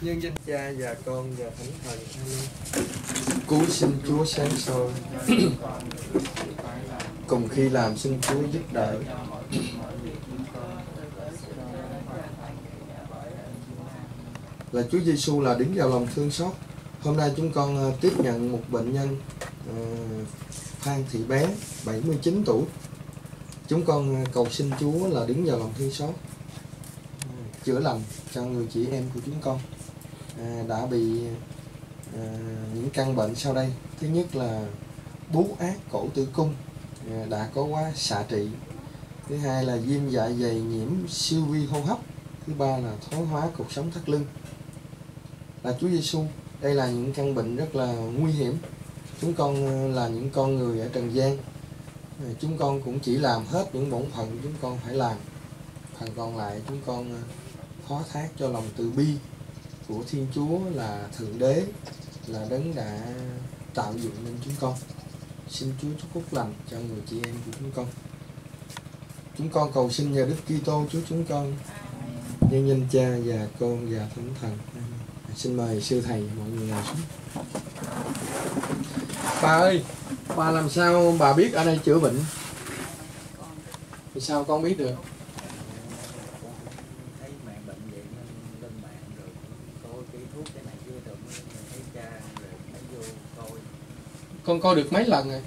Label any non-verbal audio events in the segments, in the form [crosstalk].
nhân danh cha và con và thánh thần Amen. cúi xin chúa sáng soi [coughs] cùng khi làm xin chúa giúp đỡ là Chúa Giêsu là đứng vào lòng thương xót. Hôm nay chúng con ờ, tiếp nhận một bệnh nhân uh, Phan Thị Bé 79 tuổi. Chúng con ờ, cầu xin Chúa là đứng vào lòng thương xót chữa lành cho người chị em của chúng con à, đã bị à, những căn bệnh sau đây. Thứ nhất là bú ác cổ tử cung à, đã có quá xạ trị. Thứ hai là viêm dạ dày nhiễm siêu vi hô hấp. Thứ ba là thoái hóa cột sống thắt lưng là Chúa Giêsu. Đây là những căn bệnh rất là nguy hiểm. Chúng con à, là những con người ở trần gian. À, chúng con cũng chỉ làm hết những bổn phận chúng con phải làm. Phần còn lại chúng con à, phó thác cho lòng từ bi của Thiên Chúa là Thượng Đế, là Đấng đã tạo dựng nên chúng con. Xin Chúa chúc phúc lành cho người chị em của chúng con. Chúng con cầu xin nhờ Đức Kitô Chúa chúng con, nhân danh Cha và Con và Thánh Thần. Xin mời sư thầy mọi người ngồi xuống. Bà ơi, bà làm sao bà biết ở đây chữa bệnh? Vì sao con biết được? thấy mẹ bệnh vậy nên lên mạng rồi coi cái thuốc cái này kia rồi mới thấy cha rồi mới vô coi con coi được mấy lần rồi?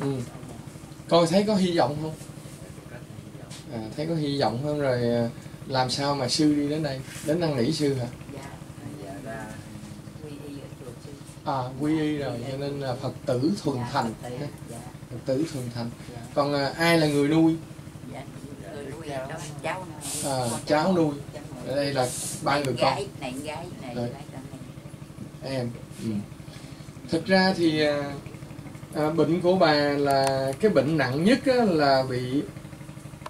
Ừ. Coi thấy có hy vọng không? À, thấy có hy vọng không? Rồi à, làm sao mà sư đi đến đây? Đến năn nỉ sư hả? dạ dạ À, quy y rồi, cho nên là Phật tử thuần Dạ, thành. Phật tử, dạ Phật tử thuần thành. Còn à, ai là người nuôi? dạ À, cháu nuôi. Ở đây là ba người con. gái này gái này Rồi. gái con này. Em. Ừ. thực ra thì à, à, bệnh của bà là cái bệnh nặng nhất á, là bị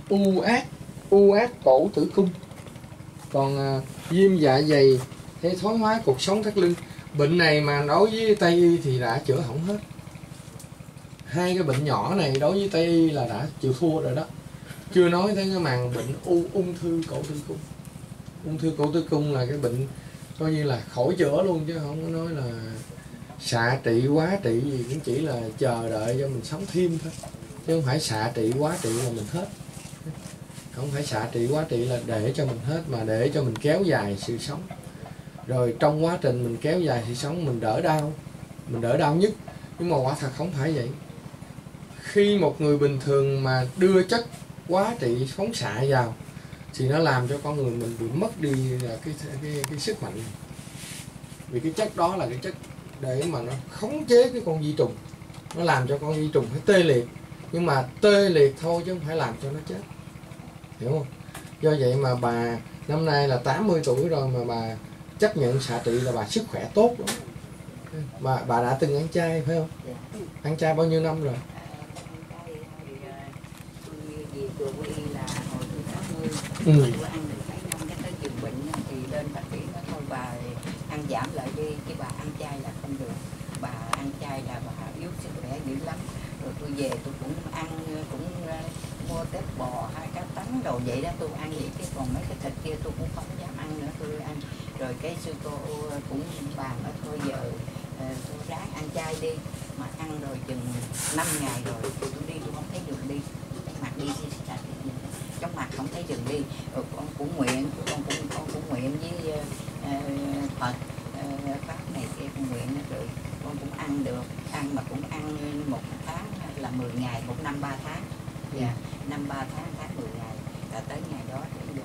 u ác u ác cổ tử cung. Còn à, viêm dạ dày hay thoái hóa cột sống thắt lưng. Bệnh này mà đối với tây y thì đã chữa hỏng hết. Hai cái bệnh nhỏ này đối với tây y là đã chịu thua rồi đó. Chưa nói tới cái màn bệnh u ung thư cổ tử cung ung thư cổ tử cung là cái bệnh coi như là khỏi chữa luôn chứ không có nói là xạ trị quá trị gì, cũng chỉ là chờ đợi cho mình sống thêm thôi. Chứ không phải xạ trị quá trị là mình hết. Không phải xạ trị quá trị là để cho mình hết, mà để cho mình kéo dài sự sống. Rồi trong quá trình mình kéo dài sự sống, mình đỡ đau, mình đỡ đau nhất. Nhưng mà quả thật không phải vậy. Khi một người bình thường mà đưa chất quá trị phóng xạ vào thì nó làm cho con người mình bị mất đi là cái cái, cái sức mạnh. Vì cái chất đó là cái chất để mà nó khống chế cái con vi trùng. Nó làm cho con vi trùng phải tê liệt. Nhưng mà tê liệt thôi chứ không phải làm cho nó chết. Hiểu không? Do vậy mà bà năm nay là 80 tuổi rồi mà bà chấp nhận xạ trị là bà sức khỏe tốt lắm. Mà bà đã từng ăn chay phải không? Dạ. Ăn chay bao nhiêu năm rồi cái thì tôi về chùa quy y là hồi tôi tám mươi ừ. tôi ăn được mấy năm cái tới giường bệnh thì lên bác sĩ nói thôi bà ăn giảm lại đi chứ bà ăn chay là không được. Bà ăn chay là bà yếu sức khỏe dữ lắm. Rồi tôi về tôi cũng ăn cũng ờ, mua tép bò hai cá tắn đồ vậy đó tôi ăn vậy chứ còn mấy cái thịt kia tôi cũng không dám ăn nữa tôi ăn. Rồi cái sư cô ờ, cũng bàn nói thôi giờ ờ, tôi ráng ăn chay đi. Mà ăn rồi chừng 5 ngày rồi tôi đi tôi không thấy đường đi. Cái mặt đi thì sạch trong mặt không thấy đường đi. Rồi con cũng nguyện con cũng con cũng nguyện với ờ, Phật ờ, pháp này kia con nguyện rồi con cũng ăn được ăn mà cũng ăn một tháng là 10 ngày một năm ba tháng. Dạ. Năm ba tháng tháng 10 ngày là tới ngày đó tới giờ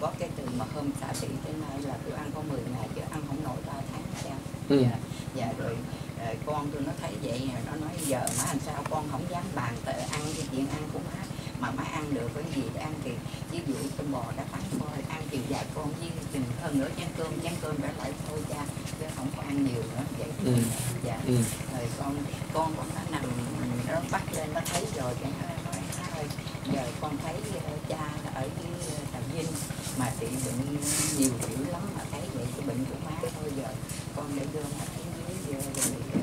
có cái từ mà hôm xả trị tới nay là tôi ăn có 10 ngày chứ ăn không nổi ba tháng sao? Ừ. dạ dạ rồi ờ, con tôi nó thấy vậy nó nói giờ má làm sao con không dám bàn tự ăn cái chuyện ăn của má mà má ăn được cái gì để ăn thì ví dụ con bò đã bắn thôi ăn chiều dài con với chừng hơn nữa chén cơm chén cơm đã lại thôi cha chứ không có ăn nhiều nữa vậy Ừ. dạ Ừ. rồi con con con nó nằm nó bắt lên nó thấy rồi cái nó nói "Má ơi giờ con thấy ờ, cha ở dưới ờ, trà vinh mà trị bệnh nhiều kiểu lắm mà thấy vậy cái bệnh của má thôi giờ con để đưa má xuống dưới ờ, rồi ờ,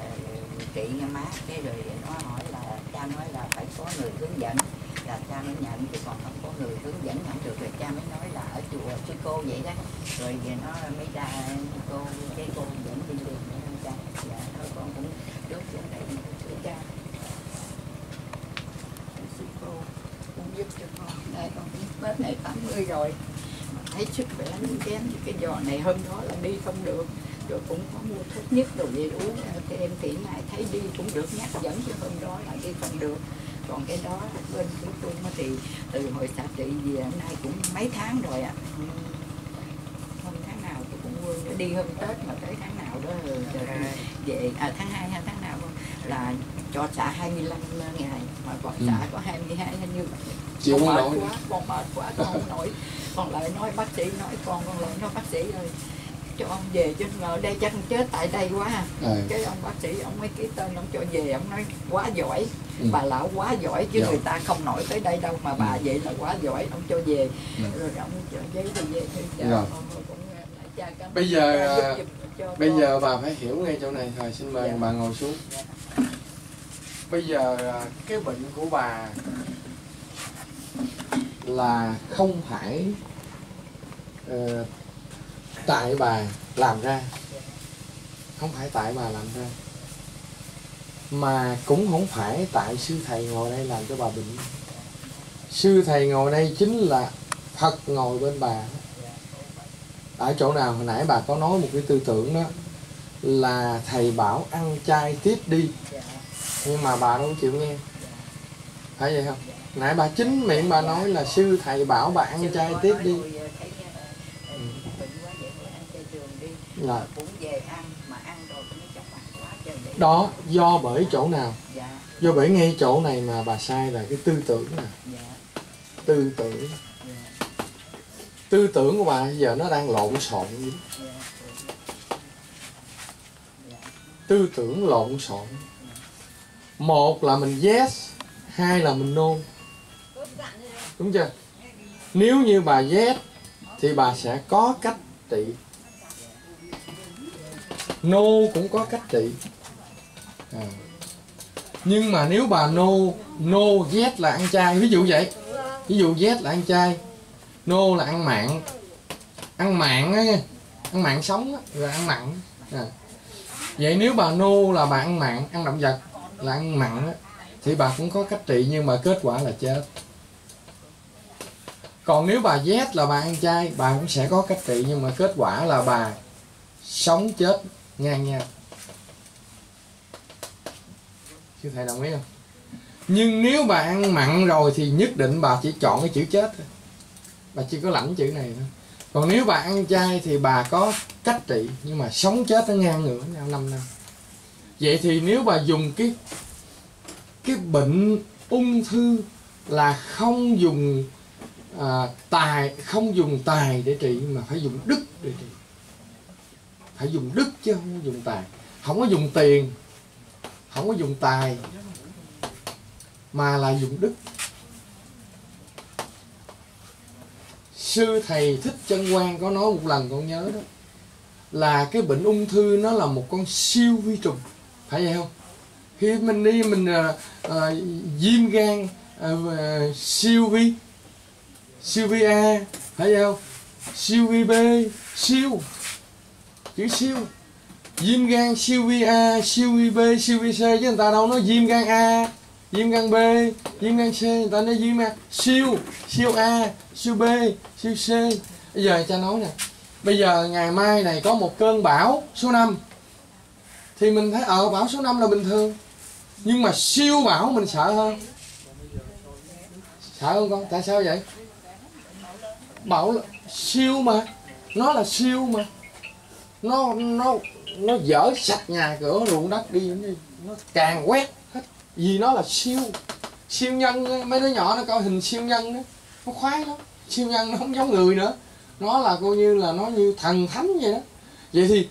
ờ, trị nha má cái rồi nó hỏi là cha nói là phải có người hướng dẫn. Là cha mới nhận chứ còn không có người hướng dẫn nhận được rồi, cha mới nói là ở chùa sư cô vậy đó. Rồi về nó mới ra cô, cái cô dẫn đi liền. Cha dạ thôi con cũng đốt xuống đây thưa cha. Sư cô cũng giúp cho con. Đây, con cũng hết này 80 rồi. Mà thấy sức khỏe nó kém. Cái giò này hôm đó là đi không được. Rồi cũng nhất rồi về uống thêm thì này thấy đi cũng được nhắc dẫn cho hôm đó là đi không được còn cái đó bên của tôi nó thì từ hồi xạ trị về hôm nay cũng mấy tháng rồi ạ ừ. hôm tháng nào tôi cũng quên nữa đi hôm tết mà tới tháng nào đó về à, tháng 2 hay tháng nào không? là cho xạ 25 ngày mà còn Ừ. có 22 hình như vậy chịu không nổi quá con mệt quá con không nổi con lại nói bác sĩ nói con con lại nói bác sĩ ơi cho ông về chứ ngờ đây chắc chết tại đây quá à. cái ông bác sĩ ông mới ký tên ông cho về ông nói quá giỏi Ừ. bà lão quá giỏi chứ Dạ. người ta không nổi tới đây đâu mà bà Ừ. vậy là quá giỏi ông cho về Ừ. rồi ông cho giấy về thì cha Rồi. con cũng lại cha cảm ơn Bây giờ, giúp cho bây con. giờ bà phải hiểu ngay chỗ này thôi xin mời Dạ. bà ngồi xuống bây giờ à, cái bệnh của bà là không phải ờ, tại bà làm ra. Không phải tại bà làm ra. Mà cũng không phải tại sư thầy ngồi đây làm cho bà bệnh. Sư thầy ngồi đây chính là phật ngồi bên bà. Ở chỗ nào hồi nãy bà có nói một cái tư tưởng đó, là thầy bảo ăn chay tiếp đi. Nhưng mà bà đâu chịu nghe. Phải vậy không? Nãy bà chính miệng bà nói là sư thầy bảo bà ăn chay tiếp đi. Là cũng về ăn mà ăn rồi cũng chóng mặt quá trời để đó do bởi chỗ nào? Dạ. Do bởi ngay chỗ này mà bà sai là cái tư tưởng nè. Dạ. Tư tưởng. Dạ. Tư tưởng của bà bây giờ nó đang lộn xộn vậy. dạ. Dạ. Tư tưởng lộn xộn. Một là mình yes hai là mình no. Đúng chưa? Nếu như bà yes thì bà sẽ có cách trị no cũng có cách trị. À. nhưng mà nếu bà nô nô ghét là ăn chay, ví dụ vậy. Ví dụ ghét là ăn chay no là ăn mặn ăn mặn á ăn mặn sống á rồi ăn mặn. À. vậy nếu bà nô là bà ăn mặn, ăn động vật là ăn mặn á, thì bà cũng có cách trị, nhưng mà kết quả là chết. Còn nếu bà Z là bà ăn chay, bà cũng sẽ có cách trị, nhưng mà kết quả là bà sống chết ngang nhau chưa thầy đồng ý không nhưng nếu bà ăn mặn rồi thì nhất định bà chỉ chọn cái chữ chết thôi. Bà chỉ có lãnh chữ này thôi còn nếu bà ăn chay thì bà có cách trị nhưng mà sống chết nó ngang ngửa nhau 5 năm. Vậy thì nếu bà dùng cái cái bệnh ung thư là không dùng à, tài không dùng tài để trị mà phải dùng đức để trị phải dùng đức chứ không có dùng tài. Không có dùng tiền không có dùng tài mà là dùng đức. Sư thầy thích chân quan có nói một lần con nhớ đó là cái bệnh ung thư nó là một con siêu vi trùng phải vậy không? Khi mình đi mình uh, uh, viêm gan uh, uh, siêu vi siêu vi a phải vậy không? Siêu vi b siêu chữ siêu. Viêm gan siêu vi a, siêu vi b, siêu vi c. Chứ người ta đâu nói viêm gan a viêm gan b viêm gan c. Người ta nói viêm a. Siêu siêu a, siêu b, siêu c. Bây giờ cha nói nè. Bây giờ ngày mai này có một cơn bão số 5 thì mình thấy ở bão số 5 là bình thường. Nhưng mà siêu bão mình sợ hơn. Sợ không con. Tại sao vậy? Bão là siêu mà. Nó là siêu mà nó nó nó dở sạch nhà cửa ruộng đất đi, nó càng quét hết. Vì nó là siêu siêu nhân mấy đứa nhỏ nó coi hình siêu nhân đó nó khoái lắm, siêu nhân nó không giống người nữa. Nó là coi như là nó như thần thánh vậy đó. Vậy thì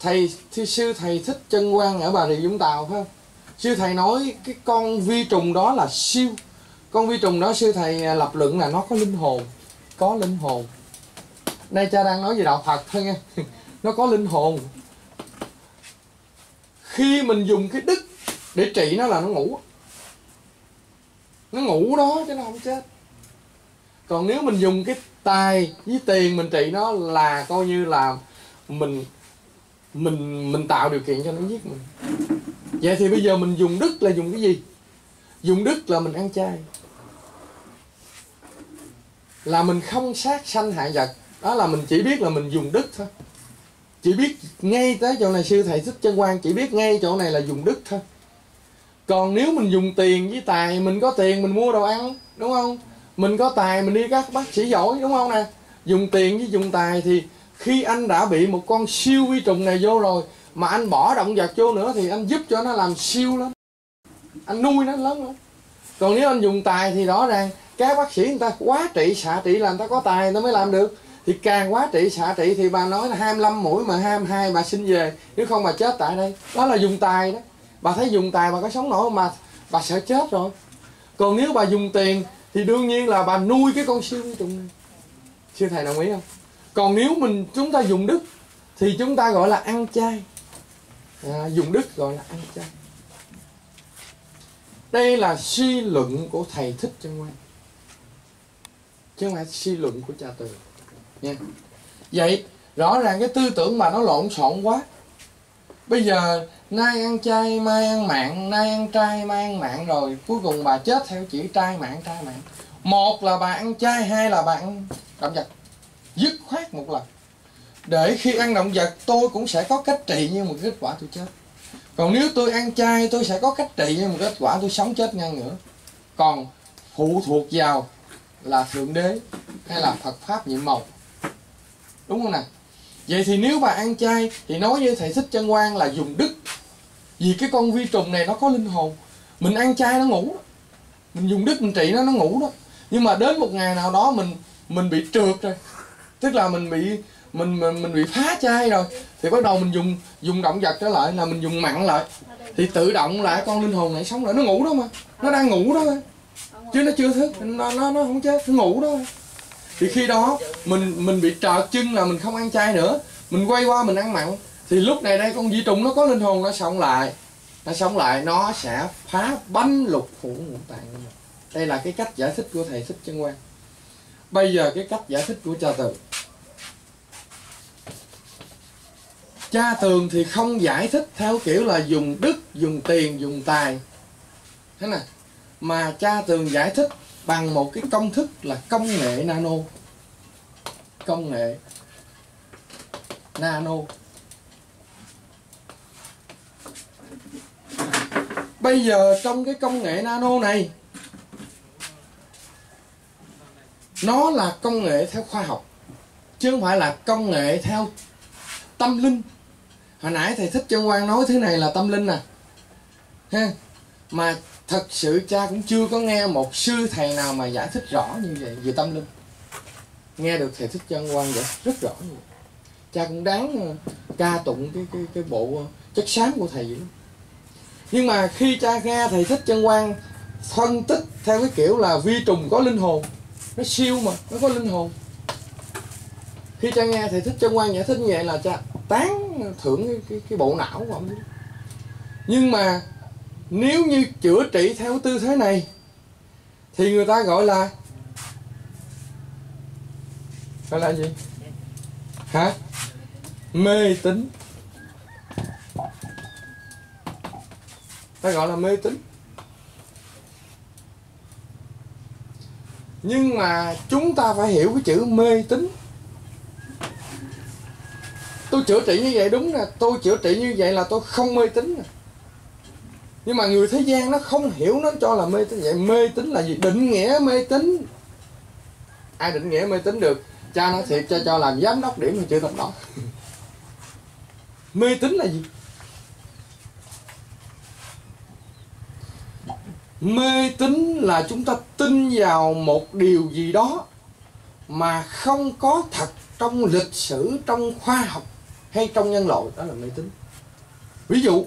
thầy thi sư thầy thích chân quan ở bà rịa vũng tàu phải không? Sư thầy nói cái con vi trùng đó là siêu. Con vi trùng đó sư thầy à, lập luận là nó có linh hồn, có linh hồn. Đây cha đang nói về đạo phật thôi nha [laughs] nó có linh hồn. Khi mình dùng cái đức để trị nó là nó ngủ. Nó ngủ đó chứ nó không chết. Còn nếu mình dùng cái tài với tiền mình trị nó là coi như là mình mình mình tạo điều kiện cho nó giết mình. Vậy thì bây giờ mình dùng đức là dùng cái gì? Dùng đức là mình ăn chay. Là mình không sát sanh hại vật. Đó là mình chỉ biết là mình dùng đức thôi chỉ biết ngay tới chỗ này, sư thầy thích chân quan chỉ biết ngay chỗ này là dùng đức thôi. Còn nếu mình dùng tiền với tài, mình có tiền mình mua đồ ăn, đúng không? Mình có tài mình đi các bác sĩ giỏi, đúng không nè? Dùng tiền với dùng tài thì khi anh đã bị một con siêu vi trùng này vô rồi, mà anh bỏ động vật vô nữa thì anh giúp cho nó làm siêu lắm. Anh nuôi nó lớn lắm. Còn nếu anh dùng tài thì rõ ràng, các bác sĩ người ta quá trị, xạ trị là người ta có tài, người ta mới làm được thì càng quá trị xạ trị thì bà nói là 25 mũi mà 22 bà sinh về. Nếu không bà chết tại đây. Đó là dùng tài đó. Bà thấy dùng tài bà có sống nổi không? Mà bà sợ chết rồi. Còn nếu bà dùng tiền thì đương nhiên là bà nuôi cái con siêu vi trùng này sư thầy đồng ý không? Còn nếu mình chúng ta dùng đức thì chúng ta gọi là ăn chay. À, dùng đức gọi là ăn chay. Đây là suy luận của thầy thích chân quan chứ không phải suy luận của cha tường nha vậy, rõ ràng cái tư tưởng mà nó lộn xộn quá. Bây giờ, nay ăn chay, mai ăn mặn nay ăn trai, mai ăn mặn rồi, cuối cùng bà chết theo chỉ trai mặn trai mặn một là bà ăn chay, hai là bà ăn động vật. Dứt khoát một lần. Để khi ăn động vật, tôi cũng sẽ có cách trị như một kết quả tôi chết. Còn nếu tôi ăn chay, tôi sẽ có cách trị như một kết quả tôi sống chết ngang ngửa. Còn phụ thuộc vào là thượng đế hay là phật pháp nhiệm màu đúng không nè? Vậy thì nếu mà ăn chay thì nói như thầy thích chân quan là dùng đức. Vì cái con vi trùng này nó có linh hồn. Mình ăn chay nó ngủ đó. mình dùng đức mình trị nó nó ngủ đó. Nhưng mà đến một ngày nào đó mình mình bị trượt rồi. Tức là mình bị mình mình, mình bị phá chay rồi. Thì bắt đầu mình dùng dùng động vật trở lại là mình dùng mặn lại. Thì tự động lại con linh hồn này sống lại. Nó ngủ đó mà. Nó đang ngủ đó mà. chứ nó chưa thức. Nó nó nó không chết. Nó ngủ đó thì khi đó, mình mình bị trợt chân là mình không ăn chay nữa. Mình quay qua mình ăn mặn. Thì lúc này đây con di trùng nó có linh hồn, nó sống lại. Nó sống lại, nó sẽ phá bánh lục phủ ngũ tạng của mình. Đây là cái cách giải thích của thầy thích chân quan bây giờ cái cách giải thích của cha từ cha tường thì không giải thích theo kiểu là dùng đức, dùng tiền, dùng tài. Thế này mà cha tường giải thích bằng một cái công thức là công nghệ nano. Công nghệ nano. Bây giờ trong cái công nghệ nano này, nó là công nghệ theo khoa học, chứ không phải là công nghệ theo tâm linh. Hồi nãy thầy thích chân quan nói thứ này là tâm linh nè ha? Mà thật sự cha cũng chưa có nghe một sư thầy nào mà giải thích rõ như vậy về tâm linh. Nghe được thầy thích chân quan vậy rất rõ như vậy. Cha cũng đáng ờ, ca tụng cái cái cái bộ ờ, chất xám của thầy vậy nhưng mà khi cha nghe thầy thích chân quan phân tích theo cái kiểu là vi trùng có linh hồn nó siêu mà nó có linh hồn. Khi cha nghe thầy thích chân quan giải thích như vậy là cha tán thưởng cái, cái, cái bộ não của ông nhưng mà nếu như chữa trị theo tư thế này, thì người ta gọi là gọi là gì? Hả? Mê tín. Ta gọi là mê tín. Nhưng mà chúng ta phải hiểu cái chữ mê tín. Tôi chữa trị như vậy đúng nè, tôi chữa trị như vậy là tôi không mê tín nè nhưng mà người thế gian nó không hiểu, nó cho là mê tín. Vậy mê tín là gì? Định nghĩa mê tín. Ai định nghĩa mê tín được? Cha nói thiệt cho cho làm giám đốc điểm mà chưa tập đó mê tín là gì? Mê tín là chúng ta tin vào một điều gì đó mà không có thật trong lịch sử, trong khoa học hay trong nhân loại. Đó là mê tín. Ví dụ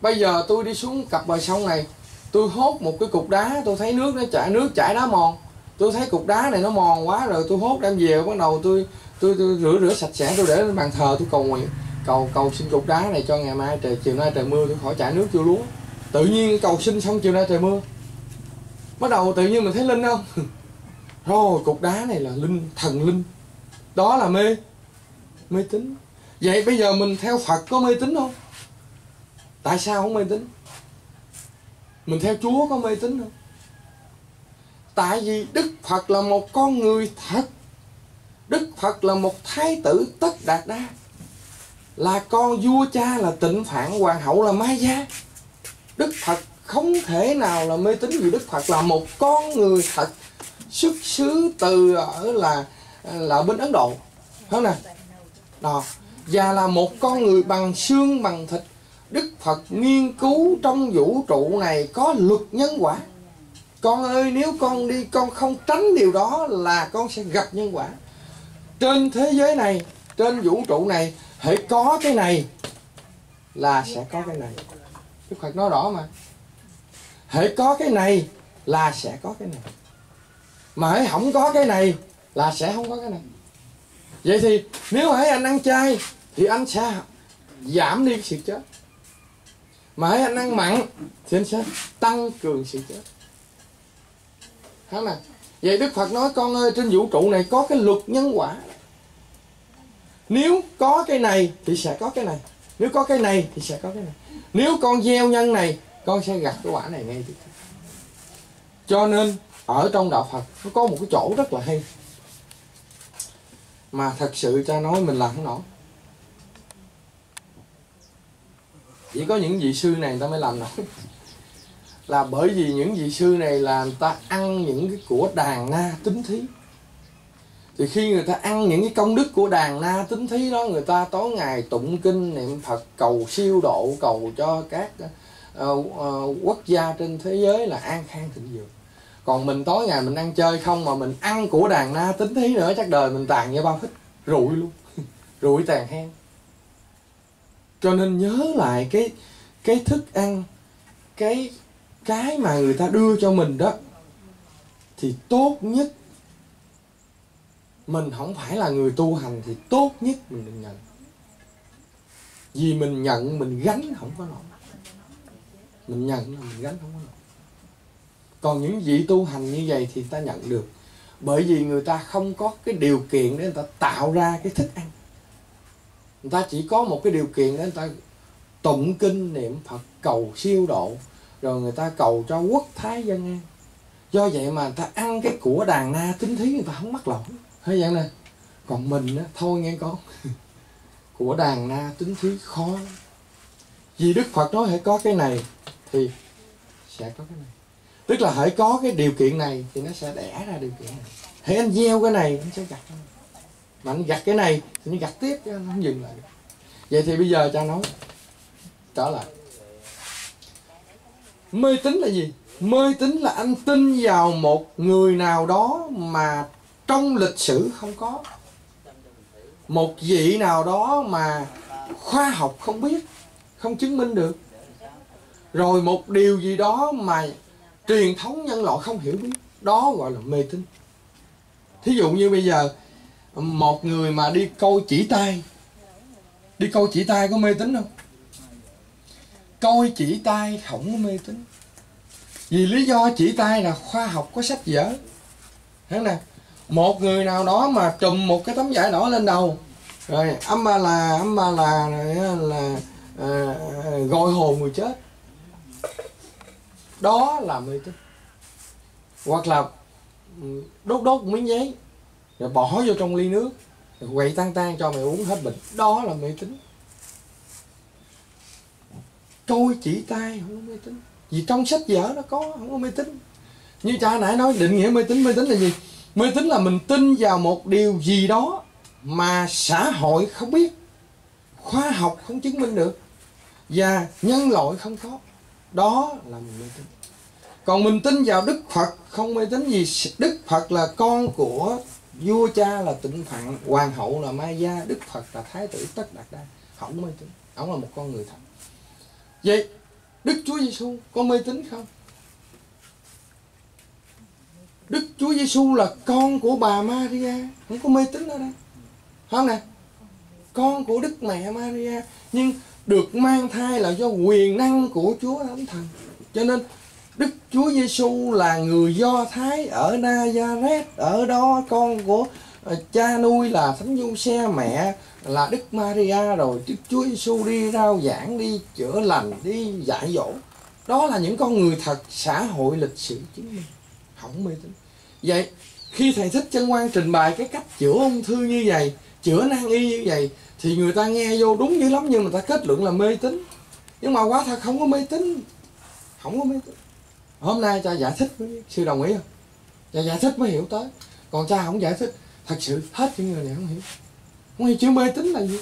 bây giờ tôi đi xuống cặp bờ sông này tôi hốt một cái cục đá tôi thấy nước nó chảy nước chảy đá mòn. Tôi thấy cục đá này nó mòn quá rồi tôi hốt đem về. Bắt đầu tôi tôi, tôi rửa rửa sạch sẽ tôi để lên bàn thờ tôi cầu nguyện cầu cầu xin cục đá này cho ngày mai trời chiều nay trời mưa tôi khỏi chảy nước vô lúa tự nhiên cầu xin xong chiều nay trời mưa. Bắt đầu tự nhiên mình thấy linh không? [laughs] Rồi cục đá này là linh thần linh. Đó là mê mê tín. Vậy bây giờ mình theo phật có mê tín không? Tại sao không mê tín? Mình theo chúa có mê tín không? Tại vì đức phật là một con người thật. Đức phật là một thái tử tất đạt đa. Là con vua cha, là tịnh phạn hoàng hậu, là mai gia. Đức phật không thể nào là mê tín vì đức phật là một con người thật. Xuất xứ từ ở là là bên ấn độ. Không nè đó. Và là một con người bằng xương, bằng thịt đức phật nghiên cứu trong vũ trụ này có luật nhân quả. Con ơi, nếu con đi, con không tránh điều đó là con sẽ gặp nhân quả. Trên thế giới này, trên vũ trụ này, hãy có cái này là sẽ có cái này. Đức phật nói rõ mà. Hãy có cái này là sẽ có cái này. Mà hãy không có cái này là sẽ không có cái này. Vậy thì nếu hãy anh ăn chay thì anh sẽ giảm đi sự chết hãy ăn ăn mặn. Thì anh sẽ tăng cường sự chết. Thấy nè? Vậy đức phật nói, con ơi, trên vũ trụ này có cái luật nhân quả. Nếu có cái này thì sẽ có cái này. Nếu có cái này thì sẽ có cái này. Nếu con gieo nhân này, con sẽ gặt cái quả này ngay cho nên, ở trong đạo Phật, nó có một cái chỗ rất là hay. Mà thật sự cha nói mình làm không nổi. Chỉ có những vị sư này người ta mới làm nổi. Là bởi vì những vị sư này là người ta ăn những cái của đàn na tính thí. Thì khi người ta ăn những cái công đức của đàn na tính thí đó người ta tối ngày tụng kinh niệm phật cầu siêu độ cầu cho các uh, uh, quốc gia trên thế giới là an khang thịnh vượng. Còn mình tối ngày mình ăn chơi không mà mình ăn của đàn na tính thí nữa chắc đời mình tàn như bao phích. Rụi luôn. [laughs] Rụi tàn hen cho nên nhớ lại cái cái thức ăn, cái cái mà người ta đưa cho mình đó, thì tốt nhất, mình không phải là người tu hành thì tốt nhất mình đừng nhận. Vì mình nhận, mình gánh không có nổi mình nhận là mình gánh không có nổi còn những vị tu hành như vậy thì ta nhận được. Bởi vì người ta không có cái điều kiện để người ta tạo ra cái thức ăn người ta chỉ có một cái điều kiện để người ta tụng kinh niệm phật, cầu siêu độ, rồi người ta cầu cho quốc thái dân an. Do vậy mà người ta ăn cái của đàn na tính thí người ta không mắc lỗi. Thấy vậy nè. Còn mình á, thôi nghe con. [laughs] Của đàn na tính thí khó vì đức phật nói hãy có cái này thì sẽ có cái này. Tức là hãy có cái điều kiện này thì nó sẽ đẻ ra điều kiện này. Hãy anh gieo cái này, nó sẽ gặt cái này mà nó gặt cái này, thì nó gặt tiếp nó không dừng lại được. Vậy thì bây giờ cha nói trở lại. Mê tín là gì? Mê tín là anh tin vào một người nào đó mà trong lịch sử không có. Một vị nào đó mà khoa học không biết, không chứng minh được. Rồi một điều gì đó mà truyền thống nhân loại không hiểu biết, đó gọi là mê tín. Thí dụ như bây giờ một người mà đi câu chỉ tay. Đi câu chỉ tay có mê tín không? Coi chỉ tay không có mê tín. Vì lý do chỉ tay là khoa học có sách vở. Thế nè một người nào đó mà trùm một cái tấm vải đỏ lên đầu rồi âm ba là âm ba là rồi là à, gọi hồn người chết. Đó là mê tín. Hoặc là ừ, đốt đốt miếng giấy rồi bỏ vô trong ly nước. Rồi quậy tan tan cho mày uống hết bình. đó là mê tín. Tôi chỉ tay không có mê tín. Vì trong sách vở nó có không có mê tín. Như cha nãy nói, định nghĩa mê tín mê tín là gì? Mê tín là mình tin vào một điều gì đó mà xã hội không biết. Khoa học không chứng minh được. Và nhân loại không có. Đó là mình mê tín. Còn mình tin vào đức phật không mê tín gì đức phật là con của vua cha là tịnh phạn hoàng hậu là mai gia, đức phật là thái tử, tất đạt đa. Không mê tín, ông là một con người thật. Vậy, đức chúa giêsu có mê tín không? Đức chúa giêsu là con của bà maria, không có mê tín ở đây. Không nè, con của đức mẹ maria, nhưng được mang thai là do quyền năng của chúa thánh thần. Cho nên Đức Chúa Giêsu là người Do Thái ở Nazareth. Ở đó con của ờ, cha nuôi là Thánh Du Xe mẹ là Đức Maria rồi. Đức Chúa Giêsu đi rao giảng, đi chữa lành, đi dạy dỗ. Đó là những con người thật xã hội lịch sử chứng minh không mê tín. Vậy, khi thầy thích chân quan trình bày cái cách chữa ung thư như vậy, chữa nan y như vậy, thì người ta nghe vô đúng dữ lắm, nhưng mà ta kết luận là mê tín. Nhưng mà quá thật không có mê tín. Không có mê tín hôm nay cha giải thích với sư đồng ý không? Cha giải thích mới hiểu tới. Còn cha không giải thích, thật sự hết những người này không hiểu. Không hiểu chữ mê tín là gì?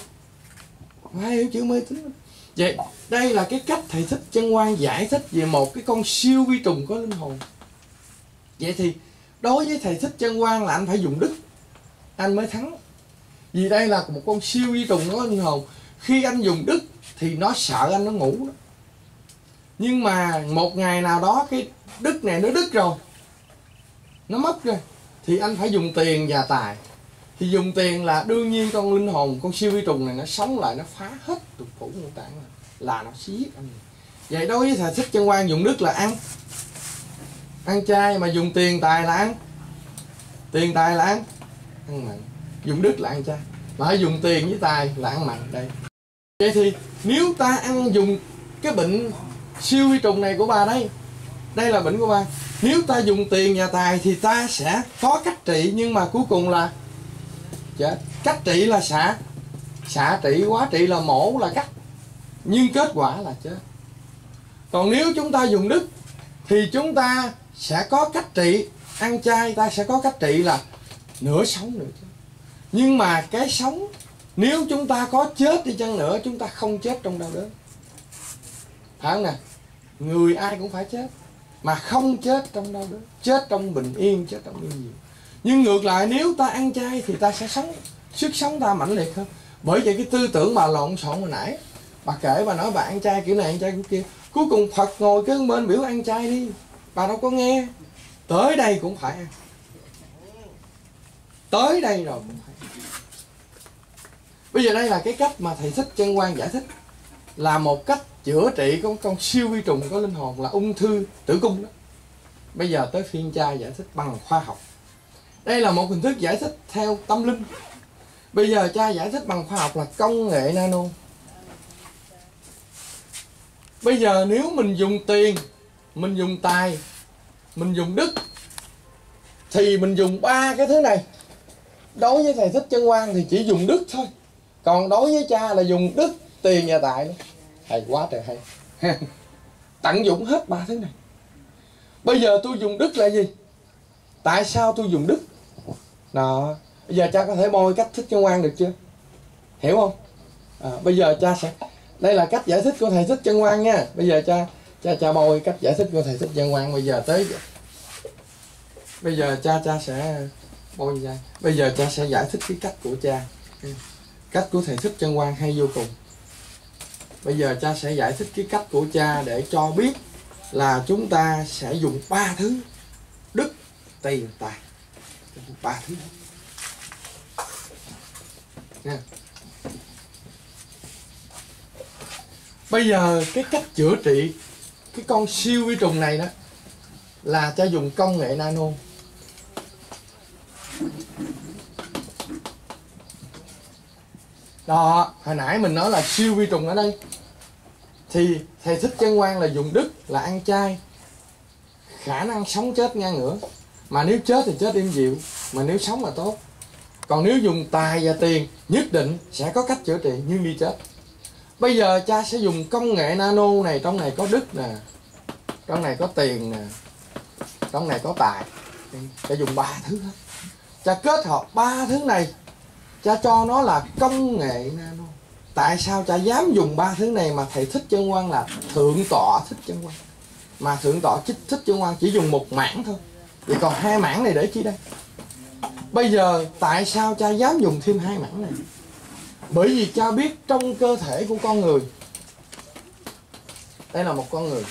Không ai hiểu chữ mê tín. Vậy, đây là cái cách thầy thích chân quan giải thích về một cái con siêu vi trùng có linh hồn. Vậy thì, đối với thầy thích chân quan là anh phải dùng đức. Anh mới thắng. Vì đây là một con siêu vi trùng có linh hồn. Khi anh dùng đức, thì nó sợ anh nó ngủ đó nhưng mà một ngày nào đó cái đức này nó đứt rồi. Nó mất rồi. Thì anh phải dùng tiền và tài. Thì dùng tiền là đương nhiên con linh hồn con siêu vi trùng này nó sống lại nó phá hết tục phủ ngũ tạng là, là nó xí giết anh. Vậy đối với thầy thích chân quan dùng đức là ăn. Ăn chay mà dùng tiền tài là ăn. Tiền tài là ăn. Ăn mặn. Dùng đức là ăn chay. Mà hãy dùng tiền với tài là ăn mặn đây. Vậy thì nếu ta ăn dùng cái bệnh siêu vi trùng này của bà đây đây là bệnh của bà. Nếu ta dùng tiền nhà tài thì ta sẽ có cách trị nhưng mà cuối cùng là chết cách trị là xạ, xạ trị quá trị là mổ là cắt. Nhưng kết quả là chết. Còn nếu chúng ta dùng đức thì chúng ta sẽ có cách trị. Ăn chay ta sẽ có cách trị là nửa sống nửa chết nhưng mà cái sống nếu chúng ta có chết đi chăng nữa chúng ta không chết trong đau đớn. Phải không nè người ai cũng phải chết. Mà không chết trong đau đớn, chết trong bình yên, chết trong yên diệu nhưng ngược lại, nếu ta ăn chay thì ta sẽ sống, sức sống ta mãnh liệt hơn. Bởi vậy cái tư tưởng bà lộn xộn hồi nãy, bà kể bà nói bà ăn chay kiểu này, ăn chay kiểu kia. Cuối cùng phật ngồi cái bên biểu ăn chay đi. Bà đâu có nghe. Tới đây cũng phải ăn. Tới đây rồi cũng phải bây giờ đây là cái cách mà thầy thích chân quan giải thích là một cách chữa trị con con siêu vi trùng có linh hồn là ung thư tử cung đó. Bây giờ tới phiên cha giải thích bằng khoa học. Đây là một hình thức giải thích theo tâm linh. Bây giờ cha giải thích bằng khoa học là công nghệ nano. Bây giờ nếu mình dùng tiền, mình dùng tài, mình dùng đức, thì mình dùng ba cái thứ này. Đối với thầy thích chân quan thì chỉ dùng đức thôi. Còn đối với cha là dùng đức tiền nhà tài nữa hay quá trời hay. [laughs] Tận dụng hết ba thứ này. Bây giờ tôi dùng đức là gì? Tại sao tôi dùng đức? Đó. Bây giờ cha có thể bôi cách thích chân quan được chưa? Hiểu không? À, bây giờ cha sẽ đây là cách giải thích của thầy thích chân quan nha. Bây giờ cha cha cha bôi cách giải thích của thầy thích chân quan bây giờ tới bây giờ cha cha sẽ bôi ra. Bây giờ cha sẽ giải thích cái cách của cha. Ừ. Cách của thầy thích chân quan hay vô cùng bây giờ cha sẽ giải thích cái cách của cha để cho biết là chúng ta sẽ dùng ba thứ. Đức, tiền, tài. Ba thứ. Nha. Bây giờ cái cách chữa trị cái con siêu vi trùng này đó là cha dùng công nghệ nano. Đó, hồi nãy mình nói là siêu vi trùng ở đây thì thầy thích chân quan là dùng đức, là ăn chay. Khả năng sống chết ngang ngửa. Mà nếu chết thì chết im dịu, mà nếu sống là tốt. Còn nếu dùng tài và tiền nhất định sẽ có cách chữa trị, nhưng đi chết. Bây giờ cha sẽ dùng công nghệ nano này, trong này có đức nè, trong này có tiền nè, trong này có tài. Cha dùng ba thứ hết. Cha kết hợp ba thứ này, cha cho nó là công nghệ nano tại sao cha dám dùng ba thứ này mà thầy thích chân quan là thượng tọa thích chân quan mà thượng tọa thích thích chân quan chỉ dùng một mảng thôi. Vậy còn hai mảng này để chi đây? Bây giờ tại sao cha dám dùng thêm hai mảng này? Bởi vì cha biết trong cơ thể của con người, đây là một con người.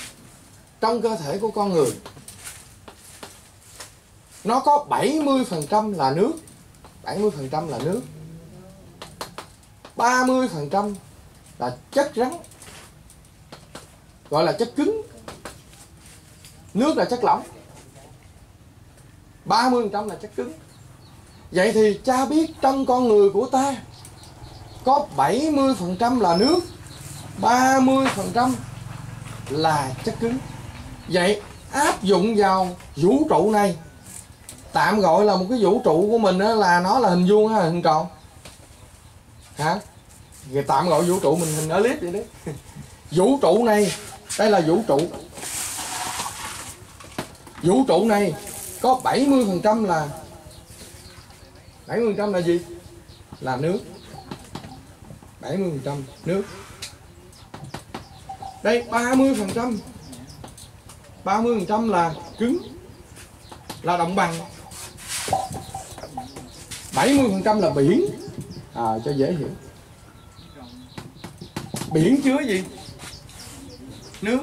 Trong cơ thể của con người, nó có 70% là nước. 70% là nước. 30% là chất rắn, gọi là chất cứng. Nước là chất lỏng. 30% là chất cứng. Vậy thì cha biết trong con người của ta có 70% là nước 30% là chất cứng. Vậy áp dụng vào vũ trụ này, tạm gọi là một cái vũ trụ của mình là nó là hình vuông hay là hình tròn hả? Người tạm gọi vũ trụ mình hình ở clip vậy đấy vũ trụ này, đây là vũ trụ. Vũ trụ này có 70% là 70% là gì? Là nước. 70% nước. Đây 30% 30% là cứng, là đồng bằng. 70% là biển à, cho dễ hiểu. Biển chứa gì? Nước.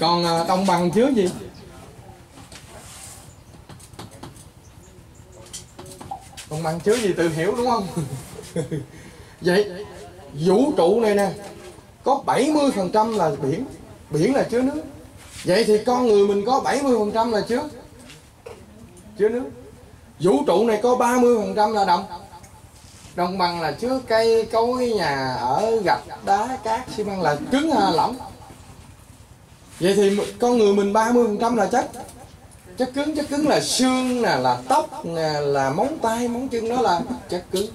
Còn à, đồng bằng chứa gì? Đồng bằng chứa gì tự hiểu đúng không? [laughs] Vậy vũ trụ này nè có 70% là biển. Biển là chứa nước. Vậy thì con người mình có 70% là chứa? Chứa nước. Vũ trụ này có 30% là đồng đồng bằng là trước cây cối nhà ở gạch đá cát xi măng là cứng à, lỏng. Vậy thì con người mình 30% là chất chất cứng chất cứng là xương nè, là tóc nè, là móng tay, móng chân đó là chất cứng.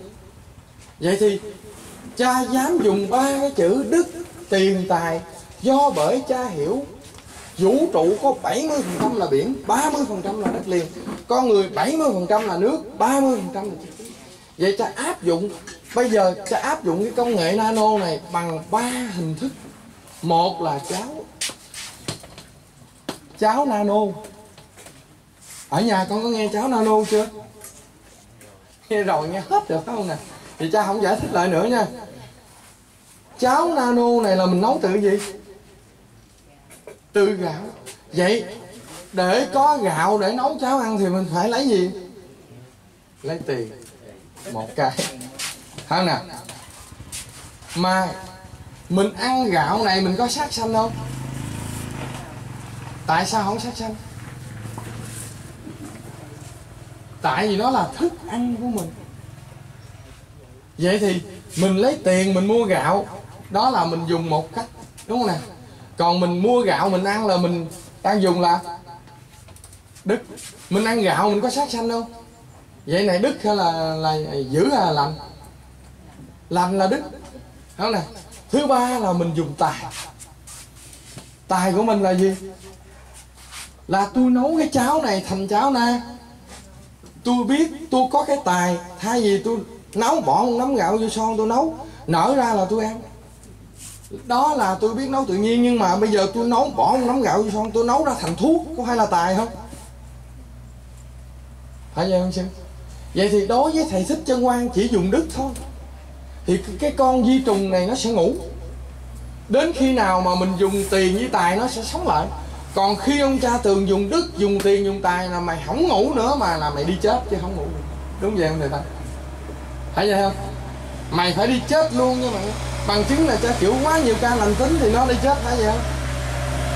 Vậy thì cha dám dùng ba cái chữ đức, tiền, tài do bởi cha hiểu vũ trụ có 70% là biển 30% là đất liền. Con người 70% là nước 30% là chất vậy cha áp dụng, bây giờ cha áp dụng cái công nghệ nano này bằng ba hình thức. Một là cháo cháo nano. Ở nhà con có nghe cháo nano chưa? Nghe rồi nghe hết được không nè? Thì cha không giải thích lại nữa nha. Cháo nano này là mình nấu từ gì? Từ gạo. Vậy để có gạo để nấu cháo ăn thì mình phải lấy gì? Lấy tiền một cái. Không nè. Mà mình ăn gạo này mình có sát sanh không? Tại sao không sát sanh? Tại vì nó là thức ăn của mình. Vậy thì mình lấy tiền mình mua gạo. Đó là mình dùng một cách, đúng không nè? Còn mình mua gạo mình ăn là mình đang dùng là đức. Mình ăn gạo mình có sát sanh không? Vậy này đức hay là là giữ hay là lành lành là đức. Không nè, thứ ba là mình dùng tài. Tài của mình là gì? Là tôi nấu cái cháo này thành cháo na. Tôi biết tôi có cái tài, thay vì tôi nấu, bỏ một nắm gạo vô son tôi nấu, nở ra là tôi ăn. Đó là tôi biết nấu tự nhiên, nhưng mà bây giờ tôi nấu, bỏ một nắm gạo vô son tôi nấu ra thành thuốc, có phải là tài không? Phải vậy không sư vậy thì đối với thầy thích chân quan chỉ dùng đức thôi. Thì cái con di trùng này nó sẽ ngủ. Đến khi nào mà mình dùng tiền với tài nó sẽ sống lại. Còn khi ông cha tường dùng đức, dùng tiền, dùng tài là mày không ngủ nữa mà là mày đi chết chứ không ngủ được. Đúng vậy không thầy ta? Phải vậy không? Mày phải đi chết luôn nha mày. Bằng chứng là cha chịu quá nhiều ca lành tính thì nó đi chết, phải vậy không?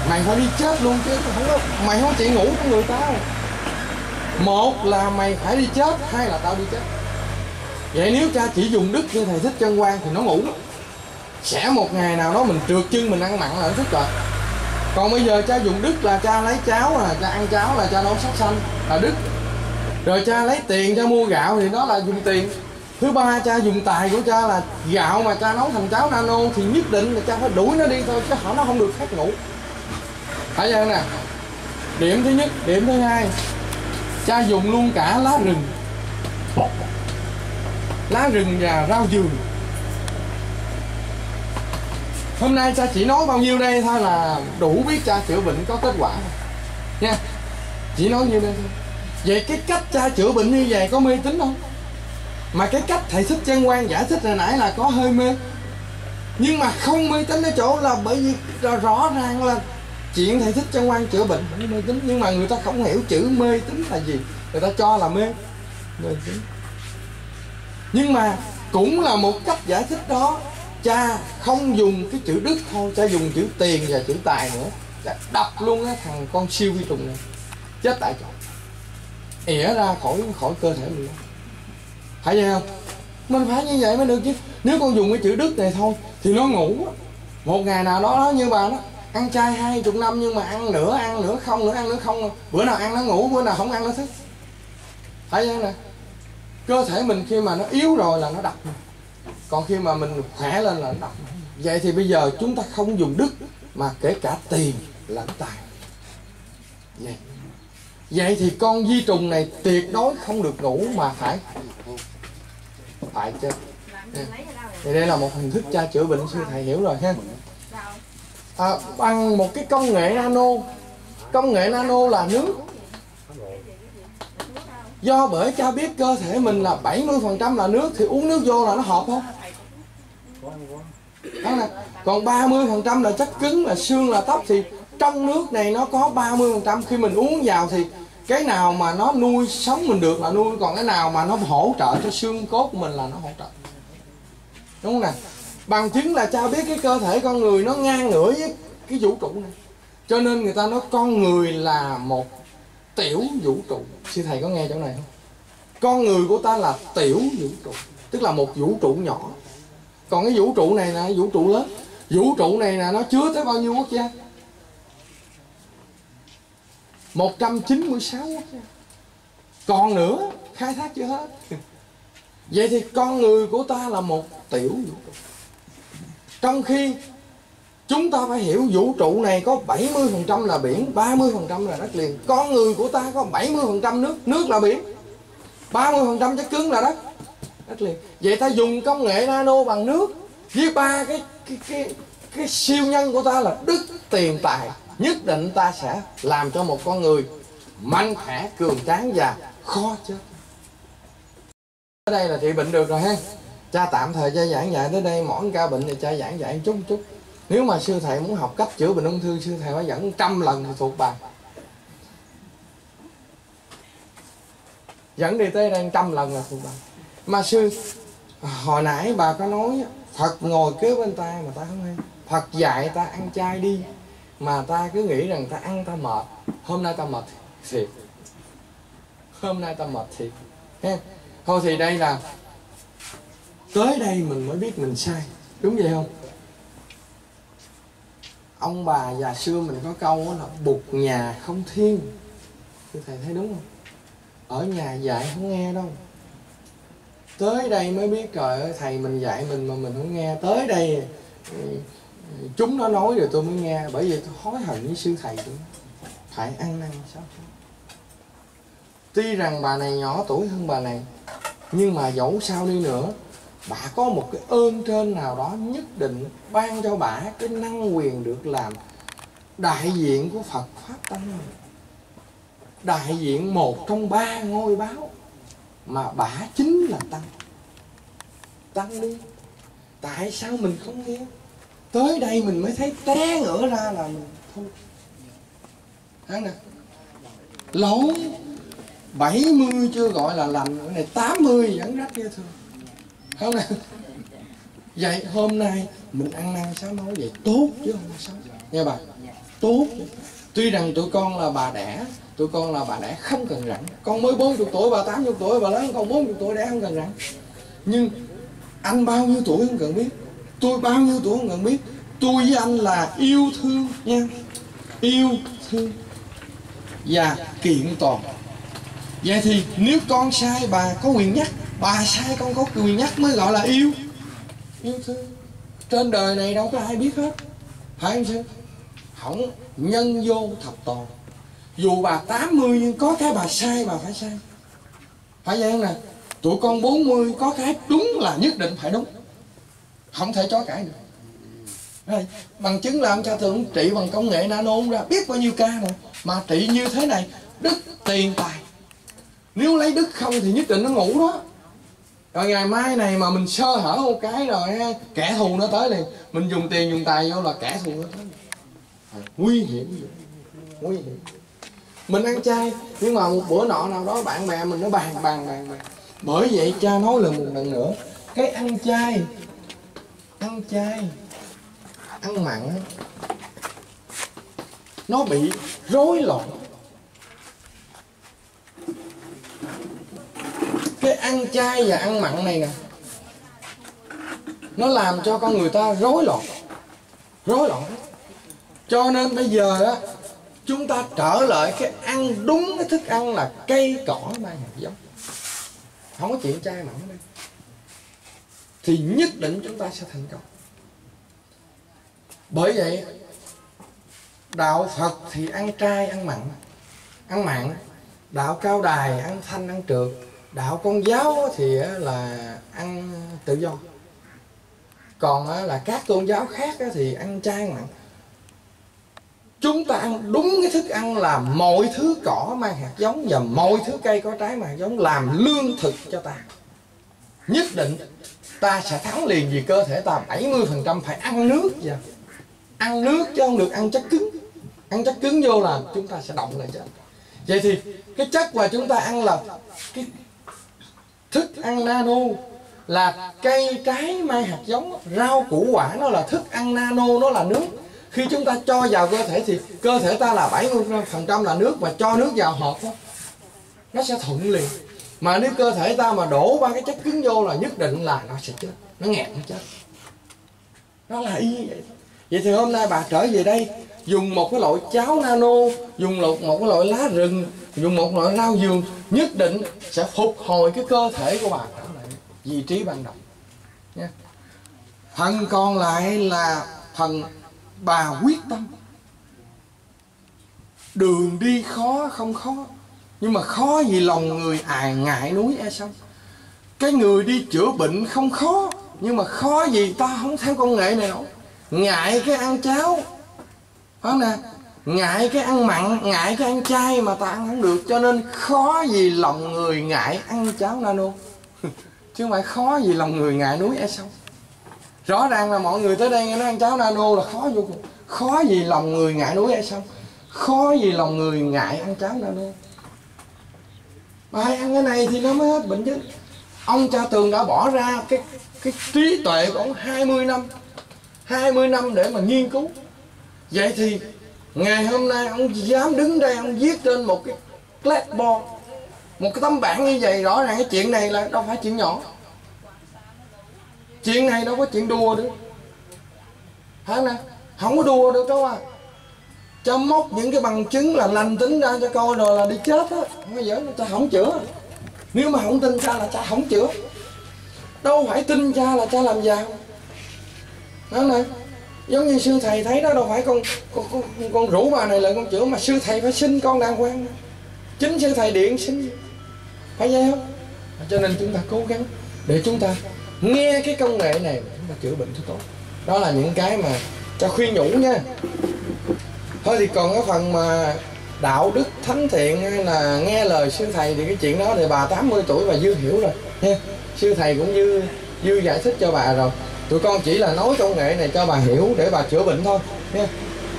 Mày phải đi chết luôn chứ không có mày không chỉ ngủ của người tao một là mày phải đi chết, hai là tao đi chết. Vậy nếu cha chỉ dùng đức như thầy thích chân quan thì nó ngủ. Sẽ một ngày nào đó mình trượt chân, mình ăn mặn là nó thức rồi. Còn bây giờ cha dùng đức là cha lấy cháo, là cha ăn cháo, là cha nấu sắc xanh là đức. Rồi cha lấy tiền cha mua gạo thì đó là dùng tiền. Thứ ba, cha dùng tài của cha là gạo mà cha nấu thành cháo nano thì nhất định là cha phải đuổi nó đi thôi, chứ họ nó không được phép ngủ. Phải vậy nè. Điểm thứ nhất, điểm thứ hai cha dùng luôn cả lá rừng. Lá rừng và rau dừa. hôm nay cha chỉ nói bao nhiêu đây thôi là đủ biết cha chữa bệnh có kết quả. Nha, chỉ nói nhiêu đây thôi. Vậy cái cách cha chữa bệnh như vậy có mê tín không? Mà cái cách thầy thích chân quan giải thích hồi nãy là có hơi mê. Nhưng mà không mê tín ở chỗ là bởi vì rõ ràng là chuyện thầy thích cho quan chữa bệnh không mê tín. Nhưng mà người ta không hiểu chữ mê tín là gì. Người ta cho là mê. Mê tín. Nhưng mà cũng là một cách giải thích đó. Cha không dùng cái chữ đức thôi. Cha dùng chữ tiền và chữ tài nữa. Đập luôn á, thằng con siêu vi trùng này. Chết tại chỗ. Ỉa ra khỏi khỏi cơ thể mình phải vậy không? Mình phải như vậy mới được chứ. Nếu con dùng cái chữ đức này thôi, thì nó ngủ. Một ngày nào đó nó như bà đó ăn chay hai chục năm nhưng mà ăn nữa ăn nữa không nữa ăn nữa không bữa nào ăn nó ngủ bữa nào không ăn nó thức. Phải vậy nè? Cơ thể mình khi mà nó yếu rồi là nó đập. Còn khi mà mình khỏe lên là nó đập. Vậy thì bây giờ chúng ta không dùng đức mà kể cả tiền lẫn tài. Vậy. Vậy thì con di trùng này tuyệt đối không được ngủ mà phải phải thì đây là một hình thức tra chữa bệnh sư thầy hiểu rồi ha à, bằng một cái công nghệ nano. Công nghệ nano là nước. Do bởi cha biết cơ thể mình là 70% là nước thì uống nước vô là nó hợp không? Đó nè. Còn 30% là chất cứng là xương là tóc thì trong nước này nó có 30% khi mình uống vào thì cái nào mà nó nuôi sống mình được là nuôi còn cái nào mà nó hỗ trợ cho xương cốt của mình là nó hỗ trợ. Đúng không nè? Bằng chứng là cha biết cái cơ thể con người nó ngang ngửa với cái vũ trụ này. Cho nên người ta nói con người là một tiểu vũ trụ. Sư thầy có nghe chỗ này không? Con người của ta là tiểu vũ trụ, tức là một vũ trụ nhỏ. Còn cái vũ trụ này là vũ trụ lớn. Vũ trụ này là nó chứa tới bao nhiêu quốc gia? 196 quốc gia. Còn nữa, khai thác chưa hết. Vậy thì con người của ta là một tiểu vũ trụ trong khi chúng ta phải hiểu vũ trụ này có 70% là biển 30% là đất liền. Con người của ta có 70% nước nước là biển 30% chất cứng là đất đất liền. Vậy ta dùng công nghệ nano bằng nước với ba cái cái cái cái siêu nhân của ta là đức tiền tài. Nhất định ta sẽ làm cho một con người mạnh khỏe, cường tráng và khó chết. Ở đây là trị bệnh được rồi ha cha tạm thời cha giảng dạy tới đây mỗi ca bệnh thì cha giảng dạy chút chút. Nếu mà sư thầy muốn học cách chữa bệnh ung thư, sư thầy phải dẫn trăm lần thì thuộc bài dẫn đi tới đây trăm lần là thuộc bài mà sư, hồi nãy bà có nói, Phật ngồi kế bên ta mà ta không hay. Phật dạy ta ăn chay đi, mà ta cứ nghĩ rằng ta ăn ta mệt. Hôm nay ta mệt thiệt. Hôm nay ta mệt thiệt. Ha thôi thì đây là tới đây mình mới biết mình sai. Đúng vậy không? Ông bà già xưa mình có câu là bụt nhà không thiên. Thì thầy, thấy đúng không? Ở nhà dạy không nghe đâu. Tới đây mới biết, trời ơi, thầy mình dạy mình mà mình không nghe. Tới đây ừ, chúng nó nói rồi tôi mới nghe. Bởi vì tôi hối hận với sư thầy tôi. Phải ăn năn sao? Tuy rằng bà này nhỏ tuổi hơn bà này, nhưng mà dẫu sao đi nữa bà có một cái ơn trên nào đó nhất định ban cho bà cái năng quyền được làm đại diện của Phật pháp tăng đại diện một trong ba ngôi báo mà bà chính là tăng. Tăng đi. Tại sao mình không nghe? Tới đây mình mới thấy té ngửa ra là mình thôi. Thấy nè. Lỗi. 70 chưa gọi là lành, cái này 80 vẫn rất ghê thường không. Nè vậy hôm nay mình ăn năn sám hối vậy tốt chứ không xấu nghe bà tốt. Tuy rằng tụi con là bà đẻ, tụi con là bà đẻ không cần rảnh. Con mới 40 tuổi, bà 80 tuổi, bà lớn, con 40 tuổi đẻ không cần rảnh. Nhưng anh bao nhiêu tuổi không cần biết. Tôi bao nhiêu tuổi không cần biết. Tôi với anh là yêu thương nha. Yêu thương. Và kiện toàn. Vậy thì nếu con sai bà có quyền nhắc bà sai con có quyền nhắc mới gọi là yêu. Yêu thương. Trên đời này đâu có ai biết hết. Phải không sư? Không nhân vô thập toàn. Dù bà 80 nhưng có cái bà sai bà phải sai. Phải vậy không nè? Tụi con 40 có cái đúng là nhất định phải đúng. Không thể chối cãi được. Đây, bằng chứng là ông cha thường trị bằng công nghệ nano ra. Biết bao nhiêu ca rồi mà trị như thế này đức tiền tài. Nếu lấy đức không thì nhất định nó ngủ đó rồi ngày mai này mà mình sơ hở một cái rồi kẻ thù nó tới liền. Mình dùng tiền dùng tài vô là kẻ thù nó tới à, nguy hiểm nguy hiểm. Mình ăn chay, nhưng mà một bữa nọ nào đó bạn bè mình nó bàn bàn bàn bàn. Bởi vậy cha nói lần một lần nữa, cái ăn chay ăn chay, ăn mặn nó bị rối loạn. Cái ăn chay và ăn mặn này nè nó làm cho con người ta rối loạn. Rối loạn. Cho nên bây giờ đó chúng ta trở lại cái ăn đúng cái thức ăn là cây cỏ mai hạt giống. Không có chuyện chay mặn ở đây thì nhất định chúng ta sẽ thành công. Bởi vậy, đạo phật thì ăn chay, ăn mặn. Ăn mặn, đạo cao đài ăn thanh, ăn trượt đạo công giáo thì là ăn tự do. Còn là các tôn giáo khác thì ăn chay mặn. Chúng ta ăn đúng cái thức ăn là mọi thứ cỏ mang hạt giống và mọi thứ cây có trái mang hạt giống làm lương thực cho ta. Nhất định ta sẽ thắng liền vì cơ thể ta 70% phải ăn nước và ăn nước chứ không được ăn chất cứng. Ăn chất cứng vô là chúng ta sẽ động lại chết vậy thì cái chất mà chúng ta ăn là cái thức ăn nano là cây trái mai hạt giống. Rau củ quả nó là thức ăn nano nó là nước. Khi chúng ta cho vào cơ thể thì cơ thể ta là 70% là nước mà cho nước vào hộp đó, nó sẽ thuận liền. Mà nếu cơ thể ta mà đổ ba cái chất cứng vô là nhất định là nó sẽ chết nó nghẹt nó chết. Nó là y vậy vậy thì hôm nay bà trở về đây dùng một cái loại cháo nano dùng một, một cái loại lá rừng dùng một loại rau dường nhất định sẽ phục hồi cái cơ thể của bà. Trở lại vị trí ban đầu. Nha. Phần còn lại là phần bà quyết tâm. Đường đi khó không khó nhưng mà khó vì lòng người à ngại núi e sông. Cái người đi chữa bệnh không khó nhưng mà khó gì ta không theo công nghệ này nổi ngại cái ăn cháo. Phải không nè? Ngại cái ăn mặn, ngại cái ăn chay mà ta ăn không được, cho nên khó gì lòng người ngại ăn cháo nano. [laughs] Chứ không phải khó gì lòng người ngại núi e sông. Rõ ràng là mọi người tới đây nghe nói ăn cháo nano là khó vô cùng. Khó gì lòng người ngại núi e sông. Khó gì lòng người ngại ăn cháo nano. Mà ai ăn cái này thì nó mới hết bệnh chứ. Ông cha tường đã bỏ ra cái cái trí tuệ của ông 20 năm. 20 năm để mà nghiên cứu. Vậy thì ngày hôm nay ông dám đứng đây, ông viết trên một cái blackboard, một cái tấm bảng như vậy, rõ ràng cái chuyện này là đâu phải chuyện nhỏ. Chuyện này đâu có chuyện đùa được. Hả nè không có đùa được đâu à. Cho móc những cái bằng chứng là lành tính ra cho coi rồi là đi chết á. Không có giỡn cha không chữa. Nếu mà không tin cha là cha không chữa. Đâu phải tin cha là cha làm giàu đó này giống như sư thầy thấy đó đâu phải con con, con, con rủ bà này là con chữa mà sư thầy phải xin con đàng hoàng. Chính sư thầy điện xin. Phải vậy không? Cho nên chúng ta cố gắng để chúng ta nghe cái công nghệ này chúng ta chữa bệnh cho tốt. Đó là những cái mà cho khuyên nhủ nha. Thôi thì còn cái phần mà đạo đức thánh thiện hay là nghe lời sư thầy thì cái chuyện đó thì bà 80 tuổi và dư hiểu rồi. Nha sư thầy cũng dư dư giải thích cho bà rồi tụi con chỉ là nói công nghệ này cho bà hiểu để bà chữa bệnh thôi nha.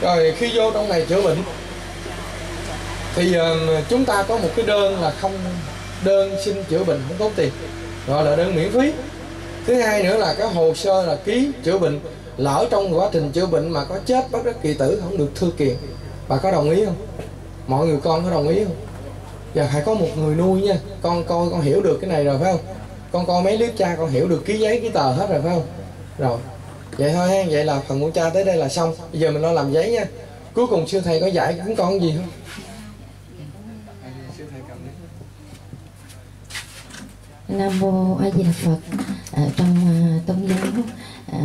Rồi khi vô trong này chữa bệnh thì uh, chúng ta có một cái đơn là không đơn xin chữa bệnh không tốn tiền gọi là đơn miễn phí. Thứ hai nữa là cái hồ sơ là ký chữa bệnh lỡ trong quá trình chữa bệnh mà có chết bất đắc kỳ tử không được thư kiện bà có đồng ý không? Mọi người con có đồng ý không? Giờ phải có một người nuôi nha. Con coi con hiểu được cái này rồi phải không? Con coi mấy đứa cha con hiểu được ký giấy ký tờ hết rồi phải không? Rồi. Vậy thôi ha vậy là phần của cha tới đây là xong. Bây giờ mình lo làm giấy nha. Cuối cùng sư thầy có dạy chúng con gì không? Nam mô a di đà phật. À, trong à, tôn giáo à,